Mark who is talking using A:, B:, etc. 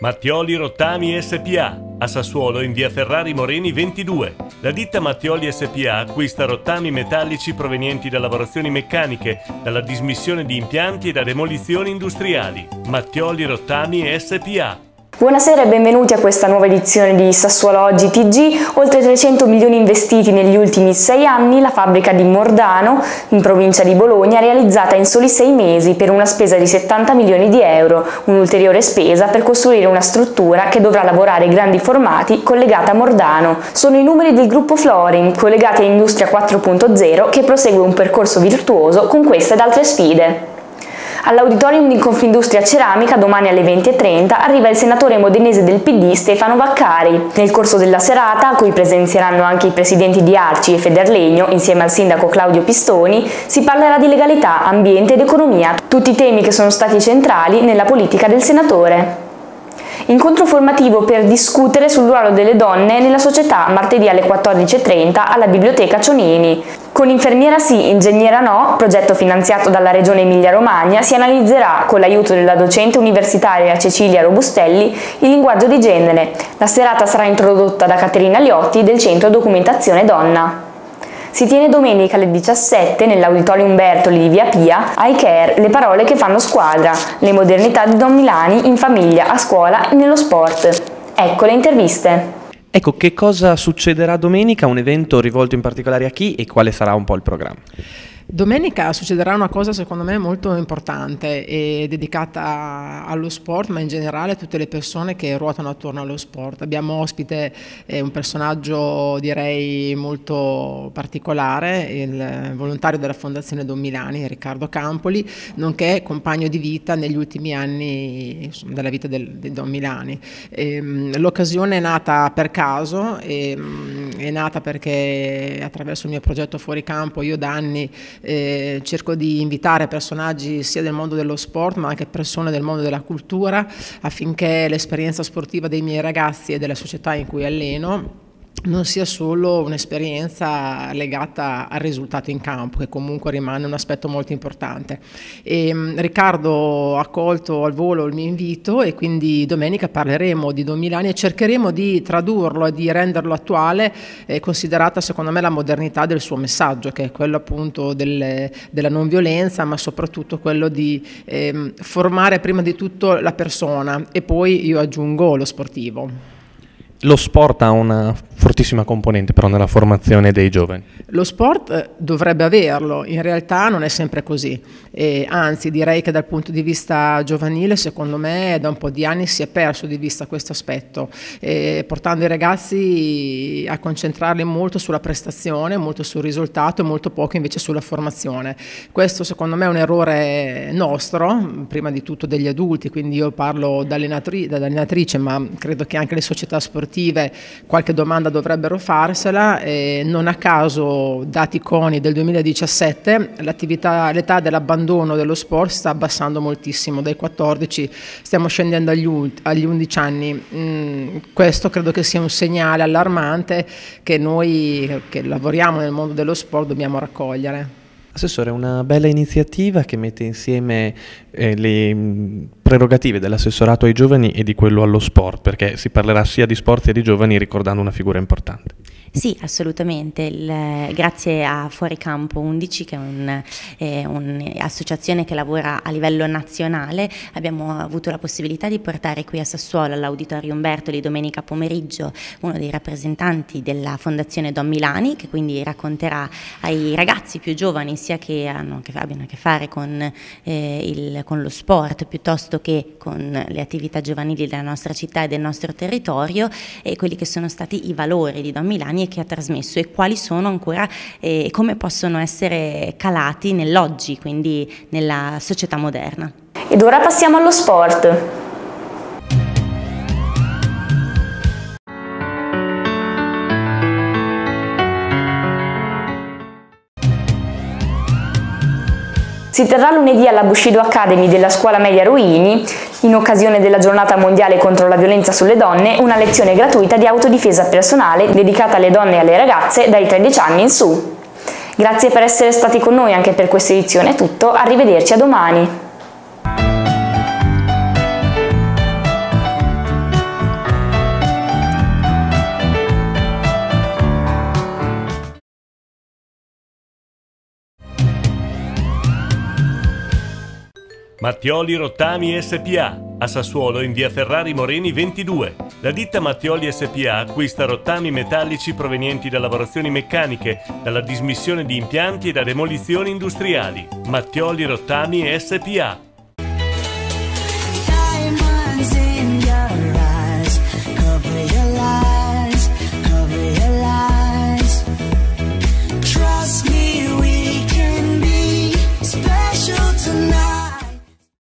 A: Mattioli Rottami SPA, a Sassuolo in via Ferrari Moreni 22. La ditta Mattioli SPA acquista rottami metallici provenienti da lavorazioni meccaniche, dalla dismissione di impianti e da demolizioni industriali. Mattioli Rottami SPA.
B: Buonasera e benvenuti a questa nuova edizione di Sassuolo Oggi TG. Oltre 300 milioni investiti negli ultimi sei anni, la fabbrica di Mordano, in provincia di Bologna, realizzata in soli sei mesi per una spesa di 70 milioni di euro, un'ulteriore spesa per costruire una struttura che dovrà lavorare ai grandi formati collegata a Mordano. Sono i numeri del gruppo Florin, collegati a Industria 4.0, che prosegue un percorso virtuoso con queste ed altre sfide. All'auditorium di Confindustria Ceramica domani alle 20.30 arriva il senatore modenese del PD Stefano Vaccari. Nel corso della serata, a cui presenzieranno anche i presidenti di Arci e Federlegno, insieme al sindaco Claudio Pistoni, si parlerà di legalità, ambiente ed economia, tutti temi che sono stati centrali nella politica del senatore. Incontro formativo per discutere sul ruolo delle donne nella società martedì alle 14.30 alla Biblioteca Cionini. Con Infermiera sì, Ingegnera no, progetto finanziato dalla Regione Emilia-Romagna, si analizzerà, con l'aiuto della docente universitaria Cecilia Robustelli, il linguaggio di genere. La serata sarà introdotta da Caterina Liotti del Centro Documentazione Donna. Si tiene domenica alle 17 nell'Auditorio Bertoli di Via Pia, I Care, le parole che fanno squadra, le modernità di Don Milani in famiglia, a scuola e nello sport. Ecco le interviste.
C: Ecco, che cosa succederà domenica? Un evento rivolto in particolare a chi e quale sarà un po' il programma?
D: Domenica succederà una cosa secondo me molto importante e dedicata allo sport, ma in generale a tutte le persone che ruotano attorno allo sport. Abbiamo ospite eh, un personaggio direi molto particolare, il volontario della Fondazione Don Milani, Riccardo Campoli, nonché compagno di vita negli ultimi anni insomma, della vita del, di Don Milani. Ehm, l'occasione è nata per caso, e, ehm, è nata perché attraverso il mio progetto Fuori Campo io da anni eh, cerco di invitare personaggi sia del mondo dello sport ma anche persone del mondo della cultura affinché l'esperienza sportiva dei miei ragazzi e della società in cui alleno non sia solo un'esperienza legata al risultato in campo, che comunque rimane un aspetto molto importante. E, ehm, Riccardo ha accolto al volo il mio invito e quindi domenica parleremo di Don Milani e cercheremo di tradurlo e di renderlo attuale, eh, considerata secondo me la modernità del suo messaggio, che è quello appunto delle, della non violenza, ma soprattutto quello di eh, formare prima di tutto la persona e poi io aggiungo lo sportivo.
C: Lo sport ha una fortissima componente però nella formazione dei giovani.
D: Lo sport eh, dovrebbe averlo, in realtà non è sempre così, e anzi direi che dal punto di vista giovanile secondo me da un po' di anni si è perso di vista questo aspetto, portando i ragazzi a concentrarli molto sulla prestazione, molto sul risultato e molto poco invece sulla formazione. Questo secondo me è un errore nostro, prima di tutto degli adulti, quindi io parlo da allenatrice ma credo che anche le società sportive sportive qualche domanda dovrebbero farsela, e non a caso dati CONI del 2017 l'età dell'abbandono dello sport sta abbassando moltissimo, dai 14 stiamo scendendo agli, agli 11 anni, mm, questo credo che sia un segnale allarmante che noi che lavoriamo nel mondo dello sport dobbiamo raccogliere.
C: Assessore, è una bella iniziativa che mette insieme eh, le mm, prerogative dell'assessorato ai giovani e di quello allo sport, perché si parlerà sia di sport sia di giovani ricordando una figura importante.
E: Sì, assolutamente. Il, grazie a Fuoricampo 11, che è un'associazione che lavora a livello nazionale, abbiamo avuto la possibilità di portare qui a Sassuolo, all'Auditorium Bertoli, domenica pomeriggio, uno dei rappresentanti della Fondazione Don Milani, che quindi racconterà ai ragazzi più giovani, sia che, hanno, che abbiano a che fare con, eh, il, con lo sport, piuttosto che con le attività giovanili della nostra città e del nostro territorio, e quelli che sono stati i valori di Don Milani e che ha trasmesso e quali sono ancora eh, e come possono essere calati nell'oggi, quindi nella società moderna.
B: Ed ora passiamo allo sport. Si terrà lunedì alla Bushido Academy della scuola media Ruini, in occasione della giornata mondiale contro la violenza sulle donne, una lezione gratuita di autodifesa personale dedicata alle donne e alle ragazze dai 13 anni in su. Grazie per essere stati con noi anche per questa edizione, è tutto, arrivederci a domani.
A: Mattioli Rottami SPA a Sassuolo in via Ferrari Moreni 22. La ditta Mattioli SPA acquista rottami metallici provenienti da lavorazioni meccaniche, dalla dismissione di impianti e da demolizioni industriali. Mattioli Rottami SPA